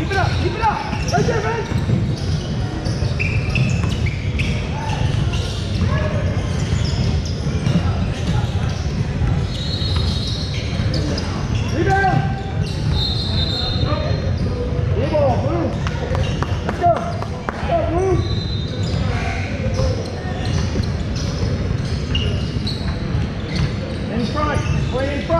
Keep it up, keep it up! Right there, man! Waiting for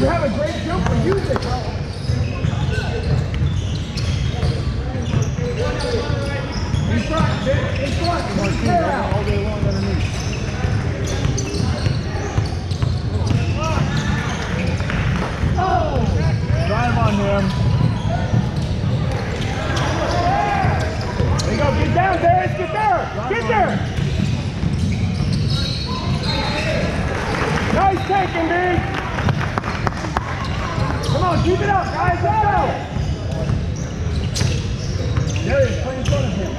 You have a great feel for music, bro. In front, Vic. In front. Get out. All day long underneath. Oh! Drive on him. There you go. Get down, Darius. Get there. Get there. Nice taking, dude keep it up, guys, let's go! There he is, right in front of him.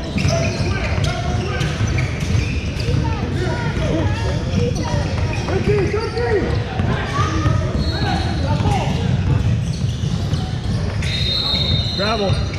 Ricky, Ricky! Travel.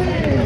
Martine,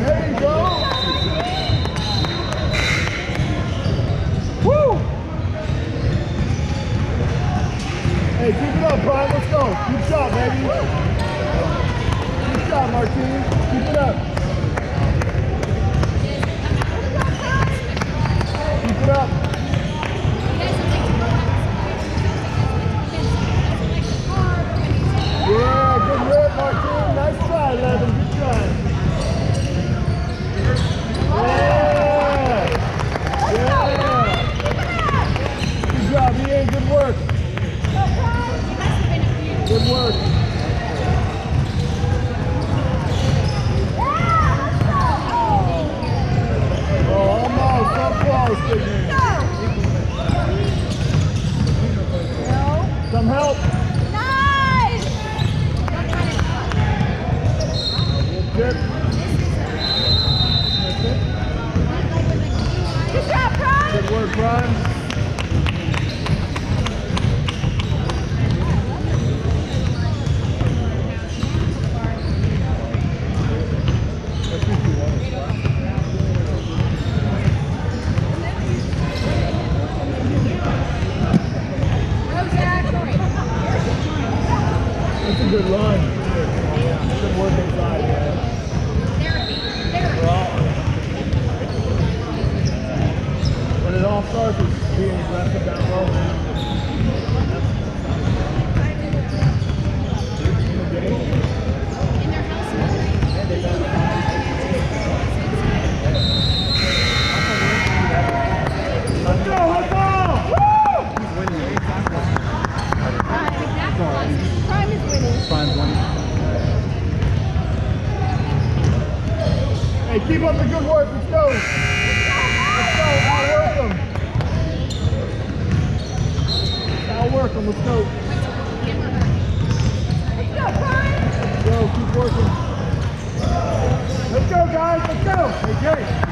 go!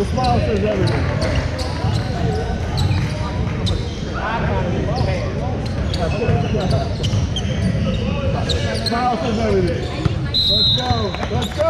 The smile says everything. Smile says everything. Let's go. Let's go.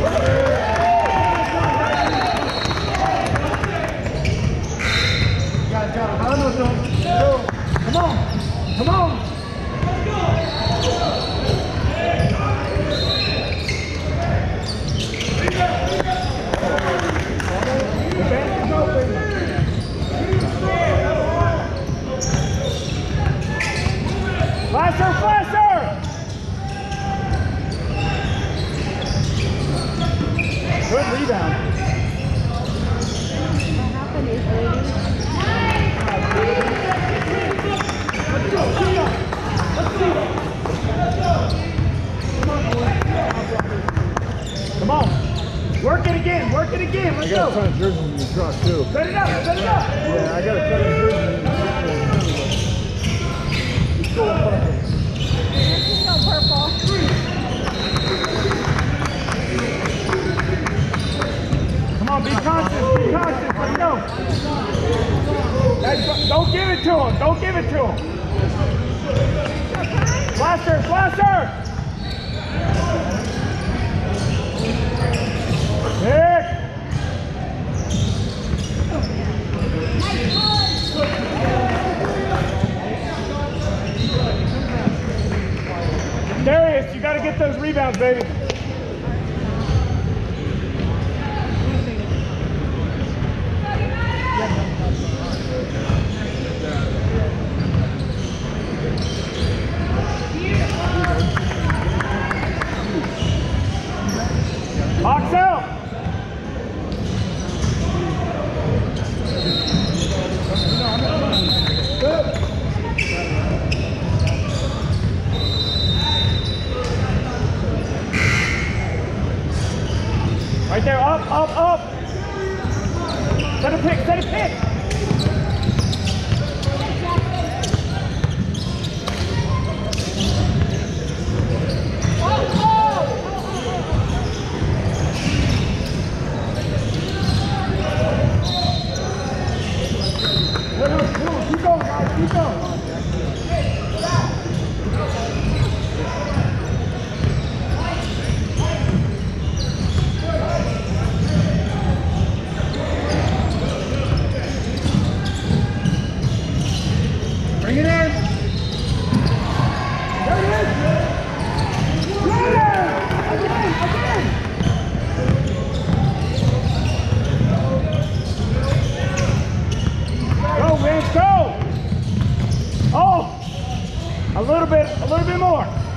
Yeah. truck too. It up, it up! Yeah, I gotta cut it through. Going purple. Purple. Come on, be conscious, be conscious, let go. Don't give it to him, don't give it to him. Blaster, blaster! Rebounds, baby. A little bit, a little bit more.